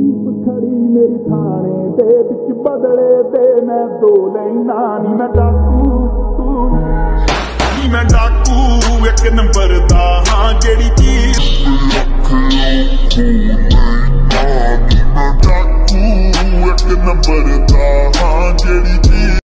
jeep ਖੜੀ ਮੇਰੀ ਥਾਣੇ ਦੇ ਵਿੱਚ ਬਦਲੇ ਤੇ ਮੈਂ ਦੋ ਲੈਣਾ ਨਹੀਂ ਮੈਂ ਡਾਕੂ ਨਹੀਂ ਮੈਂ ਡਾਕੂ ਇੱਕ ਨੰਬਰ ਦਾ ਹਾਂ ਜਿਹੜੀ ਚੀਜ਼ ਮੈਂ ਡਾਕੂ ਇੱਕ ਨੰਬਰ ਦਾ ਹਾਂ